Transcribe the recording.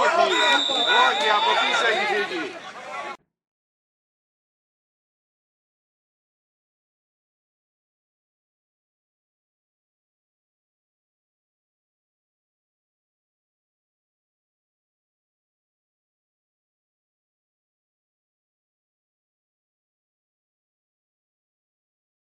Όχι, όχι, από πίσω έχει φύγει.